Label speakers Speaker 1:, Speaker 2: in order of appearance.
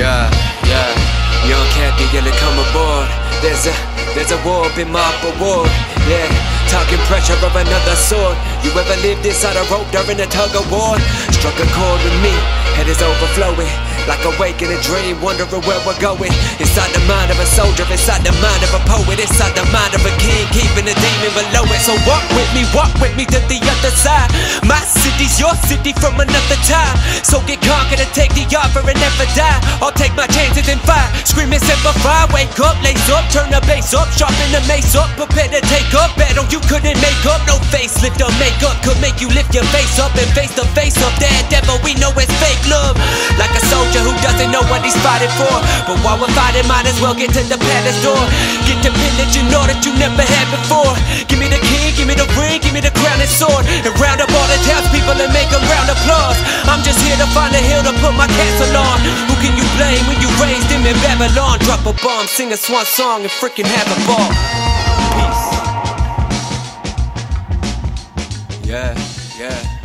Speaker 1: Yeah, yeah. Young yelling, come aboard. There's a, there's a war in my award. Yeah, talking pressure of another sword. You ever lived inside a rope during a tug of war? Struck a chord with me, head is overflowing. Like awake in a dream, wondering where we're going. Inside the mind of a soldier, inside the mind of a poet, inside the mind of a king, keeping the demon below it. So walk with me, walk with me to the other side. My city's your city from another time. So get conquered and take the offer and never die. I'll take my chances and fight. Screaming Semper Fi, wake up, lace up, turn the bass up, sharpen the mace up, prepare to take up. Battle you couldn't make up, no facelift or makeup could make you lift your face up and face the face of that devil. We know it's fake love, like a soldier who doesn't know what he's fighting for. But while we're fighting, might as well get to the palace door. Get the pillage you know that you never had before. Give me the key, give me the ring, give me the crown and sword. And round and make a round applause. I'm just here to find a hill to put my castle on. Who can you blame when you raised him in Babylon? Drop a bomb, sing a swan song, and freaking have a ball. Peace. Yeah, yeah.